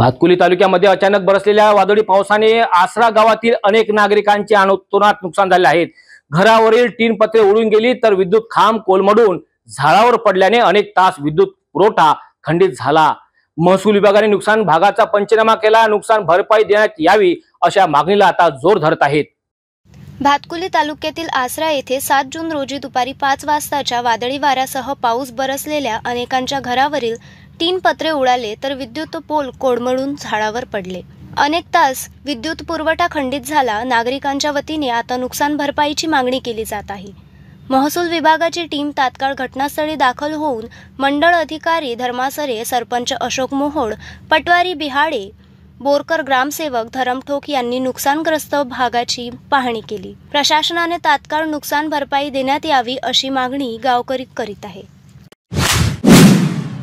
भातकुली तालुक्यामध्ये अचानक बरसलेल्या वादळी पावसाने आसरा गावातील अनेक नागरिकांचे अनोतोनात नुकसान झाले आहेत घरावरील टीन पत्रे उडून गेली तर विद्युत खांब कोलमडून झाडावर पडल्याने अनेक तास विद्युत पुरवठा खंडित झाला. महसूल विभागाने नुकसान भागाचा पंचनामा केला नुकसान भरपाई देण्यात यावी अशा मागणीला आता जोर धरत आहेत. भातकुली तालुक्यातील आसरा येथे सात जून रोजी दुपारी पाच वाजताच्या वादळी वाऱ्यासह पाऊस बरसलेल्या अनेकांच्या घरावरील तीन पत्रे उडाले तर विद्युत पोल कोडमडून झाडावर पडले. अनेक तास विद्युत पुरवठा खंडित झाला नागरिकांच्या वतीने आता नुकसान भरपाईची मागणी केली जात आहे. महसूल विभागाची टीम तात्काळ घटनास्थळी दाखल होऊन मंडळ अधिकारी धर्मासरे सरपंच अशोक मोहोड पटवारी बिहाडे बोरकर ग्रामसेवक धरमठोक यांनी नुकसानग्रस्त भागाची पाहणी केली. प्रशासनाने तात्काळ नुकसान भरपाई देण्यात यावी अशी मागणी गावकरी करीत आहे